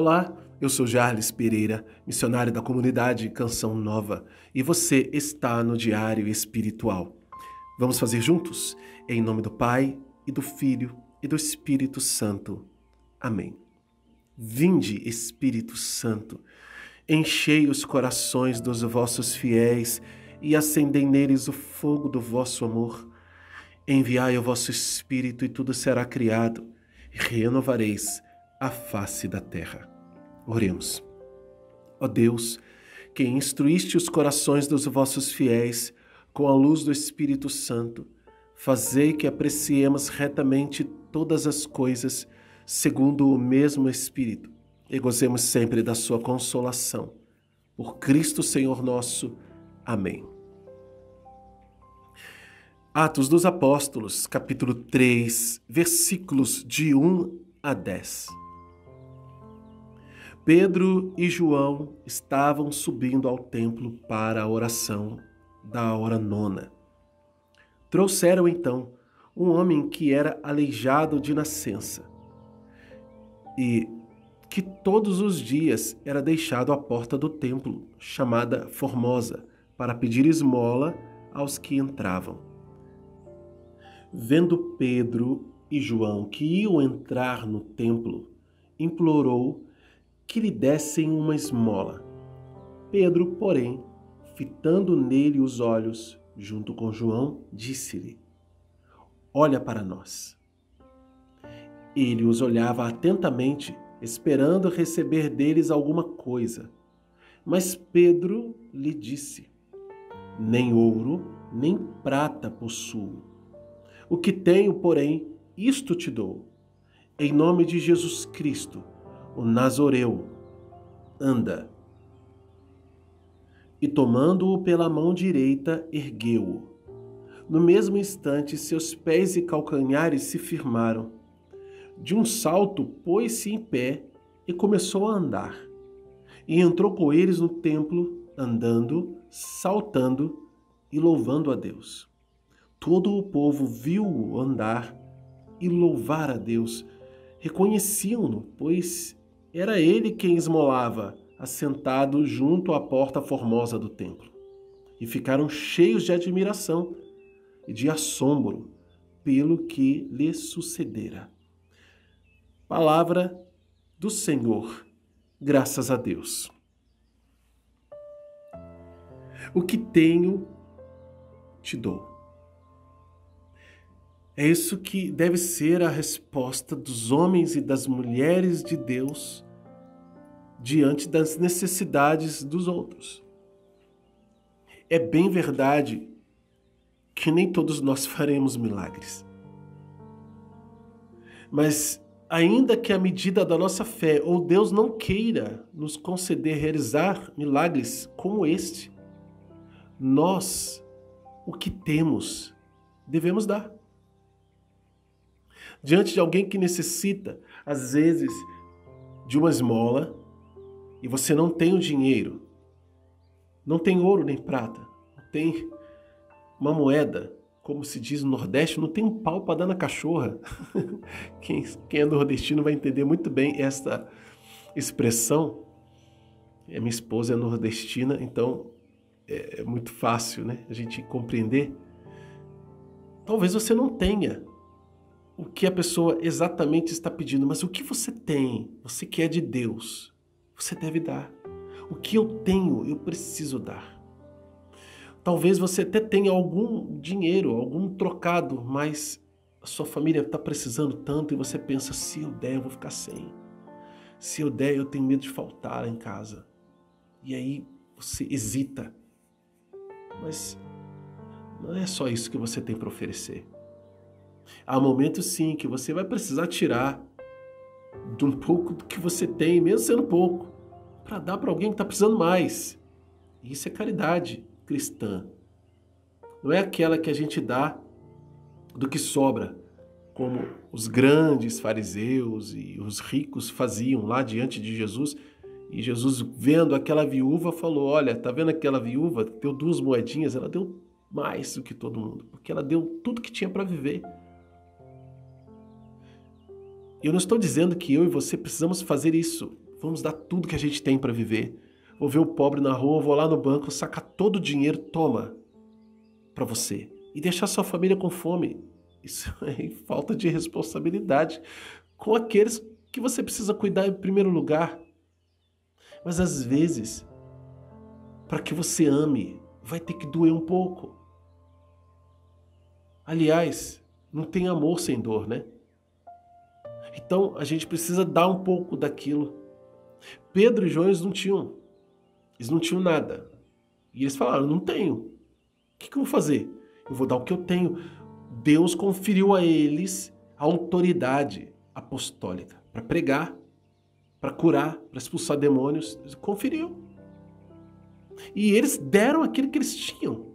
Olá, eu sou Jarles Pereira, missionário da comunidade Canção Nova, e você está no Diário Espiritual. Vamos fazer juntos? Em nome do Pai, e do Filho, e do Espírito Santo. Amém. Vinde, Espírito Santo, enchei os corações dos vossos fiéis e acendei neles o fogo do vosso amor. Enviai o vosso Espírito e tudo será criado, e renovareis a face da terra. Oremos. Ó Deus, que instruíste os corações dos vossos fiéis com a luz do Espírito Santo, fazei que apreciemos retamente todas as coisas segundo o mesmo Espírito e gozemos sempre da sua consolação. Por Cristo Senhor nosso. Amém. Atos dos Apóstolos, capítulo 3, versículos de 1 a 10. Pedro e João estavam subindo ao templo para a oração da hora nona. Trouxeram então um homem que era aleijado de nascença e que todos os dias era deixado à porta do templo, chamada Formosa, para pedir esmola aos que entravam. Vendo Pedro e João que iam entrar no templo, implorou que lhe dessem uma esmola. Pedro, porém, fitando nele os olhos, junto com João, disse-lhe: Olha para nós. Ele os olhava atentamente, esperando receber deles alguma coisa. Mas Pedro lhe disse: Nem ouro, nem prata possuo. O que tenho, porém, isto te dou. Em nome de Jesus Cristo, o Nazoreu, anda. E tomando-o pela mão direita, ergueu-o. No mesmo instante, seus pés e calcanhares se firmaram. De um salto, pôs-se em pé e começou a andar. E entrou com eles no templo, andando, saltando e louvando a Deus. Todo o povo viu-o andar e louvar a Deus. Reconheciam-no, pois era ele quem esmolava, assentado junto à porta formosa do templo. E ficaram cheios de admiração e de assombro pelo que lhe sucedera. Palavra do Senhor, graças a Deus. O que tenho, te dou. É isso que deve ser a resposta dos homens e das mulheres de Deus diante das necessidades dos outros. É bem verdade que nem todos nós faremos milagres. Mas, ainda que a medida da nossa fé ou Deus não queira nos conceder realizar milagres como este, nós, o que temos, devemos dar diante de alguém que necessita, às vezes, de uma esmola e você não tem o dinheiro, não tem ouro nem prata, não tem uma moeda, como se diz no Nordeste, não tem um pau para dar na cachorra. quem, quem é nordestino vai entender muito bem esta expressão. A minha esposa é nordestina, então é, é muito fácil né, a gente compreender. Talvez você não tenha o que a pessoa exatamente está pedindo, mas o que você tem, você que é de Deus, você deve dar. O que eu tenho, eu preciso dar. Talvez você até tenha algum dinheiro, algum trocado, mas a sua família está precisando tanto e você pensa: se eu der, eu vou ficar sem. Se eu der, eu tenho medo de faltar em casa. E aí você hesita. Mas não é só isso que você tem para oferecer. Há momentos sim que você vai precisar tirar de um pouco do que você tem, mesmo sendo pouco, para dar para alguém que está precisando mais. Isso é caridade cristã. Não é aquela que a gente dá do que sobra, como os grandes fariseus e os ricos faziam lá diante de Jesus. E Jesus, vendo aquela viúva, falou: Olha, tá vendo aquela viúva? Deu duas moedinhas, ela deu mais do que todo mundo, porque ela deu tudo que tinha para viver. Eu não estou dizendo que eu e você precisamos fazer isso, Vamos dar tudo que a gente tem para viver. Vou ver o pobre na rua, vou lá no banco, sacar todo o dinheiro, toma para você. E deixar sua família com fome. Isso é falta de responsabilidade com aqueles que você precisa cuidar em primeiro lugar. Mas às vezes, para que você ame, vai ter que doer um pouco. Aliás, não tem amor sem dor, né? Então a gente precisa dar um pouco daquilo. Pedro e João eles não tinham. Eles não tinham nada. E eles falaram: não tenho. O que, que eu vou fazer? Eu vou dar o que eu tenho. Deus conferiu a eles a autoridade apostólica para pregar, para curar, para expulsar demônios. Conferiu. E eles deram aquilo que eles tinham.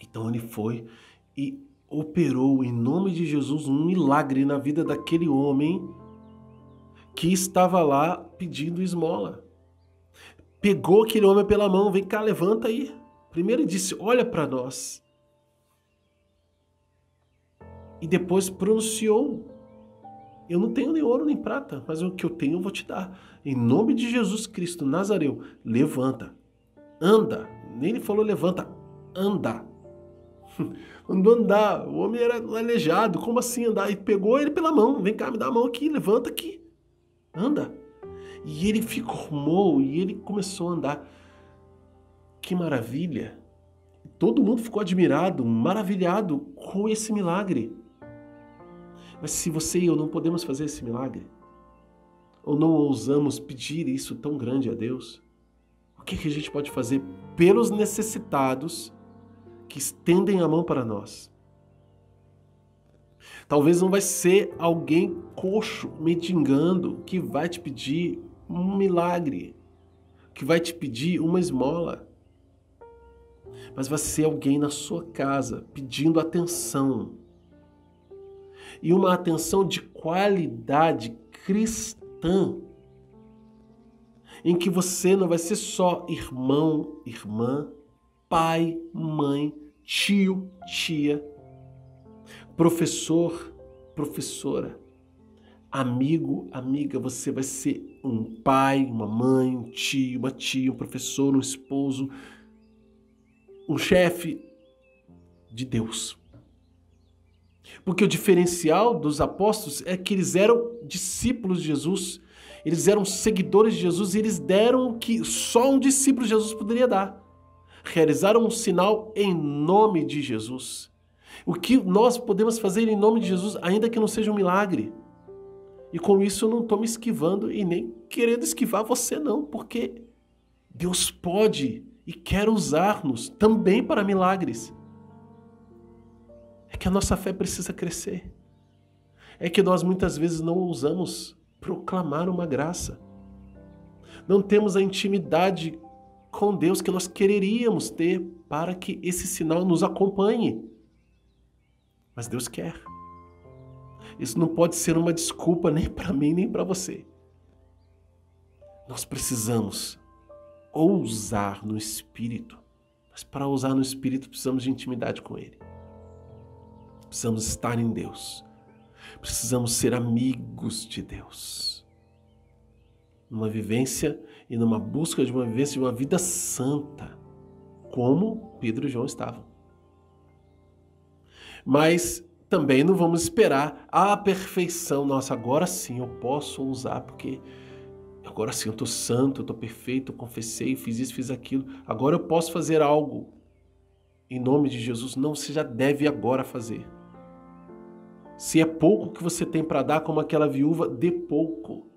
Então ele foi e operou em nome de Jesus um milagre na vida daquele homem que estava lá pedindo esmola. Pegou aquele homem pela mão, vem cá, levanta aí. Primeiro disse: Olha para nós. E depois pronunciou: Eu não tenho nem ouro nem prata, mas o que eu tenho eu vou te dar. Em nome de Jesus Cristo Nazareu, levanta, anda. Nem ele falou levanta, anda. Andou andar, o homem era aleijado, como assim andar? E pegou ele pela mão, vem cá, me dá a mão aqui, levanta aqui, anda. E ele ficou, e ele começou a andar. Que maravilha! Todo mundo ficou admirado, maravilhado com esse milagre. Mas se você e eu não podemos fazer esse milagre, ou não ousamos pedir isso tão grande a Deus, o que, que a gente pode fazer pelos necessitados que estendem a mão para nós. Talvez não vai ser alguém coxo, mendigando, que vai te pedir um milagre, que vai te pedir uma esmola. Mas vai ser alguém na sua casa pedindo atenção. E uma atenção de qualidade cristã. Em que você não vai ser só irmão, irmã, pai, mãe, tio, tia, professor, professora, amigo, amiga, você vai ser um pai, uma mãe, um tio, uma tia, um professor, um esposo, um chefe de Deus. Porque o diferencial dos apóstolos é que eles eram discípulos de Jesus, eles eram seguidores de Jesus e eles deram o que só um discípulo de Jesus poderia dar realizaram um sinal em nome de Jesus. O que nós podemos fazer em nome de Jesus, ainda que não seja um milagre. E com isso eu não estou me esquivando e nem querendo esquivar você, não, porque Deus pode e quer usar-nos também para milagres. É que a nossa fé precisa crescer. É que nós muitas vezes não ousamos proclamar uma graça. Não temos a intimidade com Deus que nós quereríamos ter para que esse sinal nos acompanhe. Mas Deus quer. Isso não pode ser uma desculpa nem para mim nem para você. Nós precisamos ousar no Espírito. Mas para ousar no Espírito precisamos de intimidade com Ele. Precisamos estar em Deus. Precisamos ser amigos de Deus. Numa vivência e numa busca de uma vivência de uma vida santa, como Pedro e João estavam. Mas também não vamos esperar a perfeição. Nossa, agora sim eu posso usar, porque agora sim eu estou santo, eu estou perfeito, eu confessei, fiz isso, fiz aquilo. Agora eu posso fazer algo. Em nome de Jesus, não, você já deve agora fazer. Se é pouco que você tem para dar, como aquela viúva, dê pouco.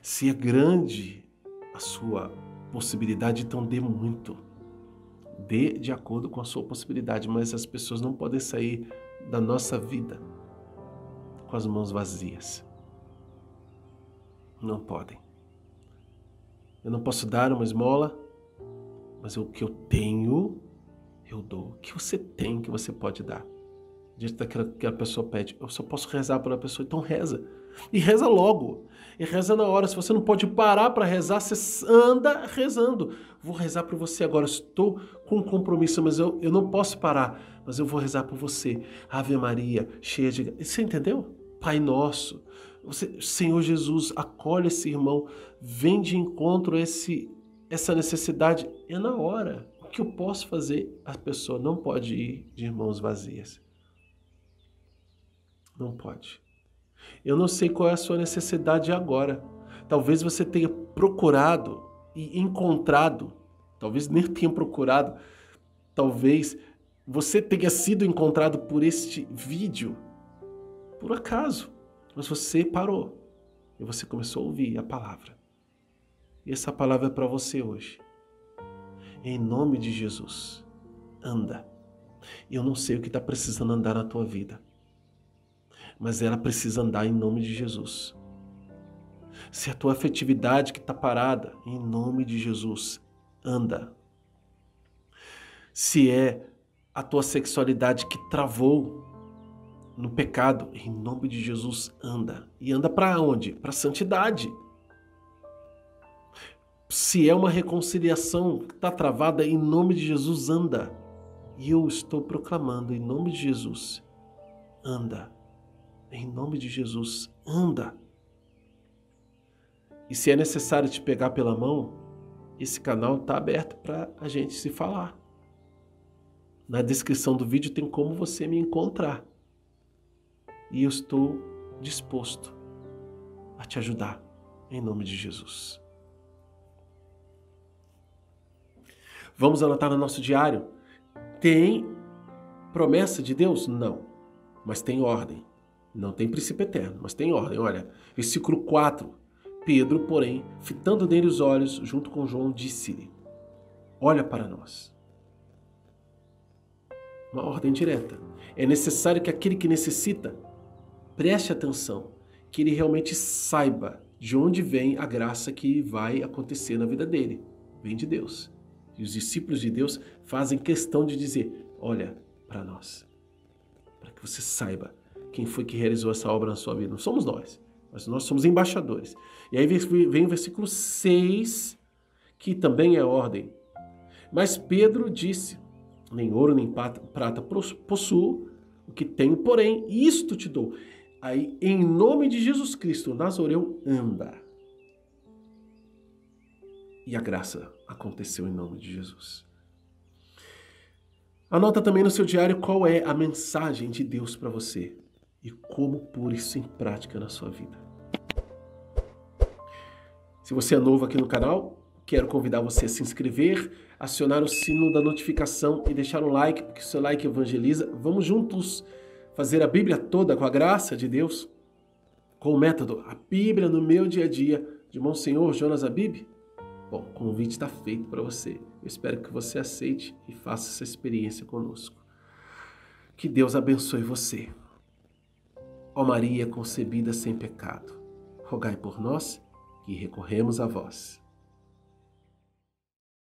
Se é grande a sua possibilidade, então dê muito. Dê de acordo com a sua possibilidade, mas as pessoas não podem sair da nossa vida com as mãos vazias. Não podem. Eu não posso dar uma esmola, mas o que eu tenho, eu dou. O que você tem que você pode dar? Diante daquela que a pessoa pede, eu só posso rezar pela pessoa, então reza. E reza logo. E reza na hora. Se você não pode parar para rezar, você anda rezando. Vou rezar por você agora. Estou com um compromisso, mas eu, eu não posso parar. Mas eu vou rezar por você. Ave Maria, cheia de. Você entendeu? Pai Nosso. Você, Senhor Jesus, acolhe esse irmão, vem de encontro esse, essa necessidade. É na hora. O que eu posso fazer? A pessoa não pode ir de mãos vazias. Não pode. Eu não sei qual é a sua necessidade agora. Talvez você tenha procurado e encontrado, talvez nem tenha procurado, talvez você tenha sido encontrado por este vídeo, por acaso, mas você parou e você começou a ouvir a palavra. E essa palavra é para você hoje. Em nome de Jesus, anda. Eu não sei o que está precisando andar na tua vida, mas ela precisa andar em nome de Jesus. Se a tua afetividade que está parada, em nome de Jesus, anda. Se é a tua sexualidade que travou no pecado, em nome de Jesus, anda. E anda para onde? Para santidade. Se é uma reconciliação que está travada, em nome de Jesus, anda. E eu estou proclamando, em nome de Jesus, anda. Em nome de Jesus, anda. E se é necessário te pegar pela mão, esse canal está aberto para a gente se falar. Na descrição do vídeo tem como você me encontrar. E eu estou disposto a te ajudar, em nome de Jesus. Vamos anotar no nosso diário? Tem promessa de Deus? Não. Mas tem ordem. Não tem princípio eterno, mas tem ordem. Olha, versículo 4 Pedro, porém, fitando nele os olhos, junto com João, disse-lhe: Olha para nós. Uma ordem direta. É necessário que aquele que necessita preste atenção, que ele realmente saiba de onde vem a graça que vai acontecer na vida dele. Vem de Deus. E os discípulos de Deus fazem questão de dizer: Olha para nós. Para que você saiba quem foi que realizou essa obra na sua vida. Não somos nós mas nós somos embaixadores. E aí vem o versículo 6, que também é ordem. Mas Pedro disse: Nem ouro nem prata possuo, o que tenho, porém, isto te dou. Aí, em nome de Jesus Cristo, Nazoreu anda. E a graça aconteceu em nome de Jesus. Anota também no seu diário qual é a mensagem de Deus para você e como pôr isso em prática na sua vida. Se você é novo aqui no canal, quero convidar você a se inscrever, acionar o sino da notificação e deixar um like, porque o seu like evangeliza. Vamos juntos fazer a Bíblia toda com a graça de Deus, com o método A Bíblia no meu dia a dia, de Monsenhor Jonas Abib? Bom, o convite está feito para você. Eu espero que você aceite e faça essa experiência conosco. Que Deus abençoe você. Ó Maria concebida sem pecado, rogai por nós que recorremos a vós.